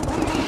Okay.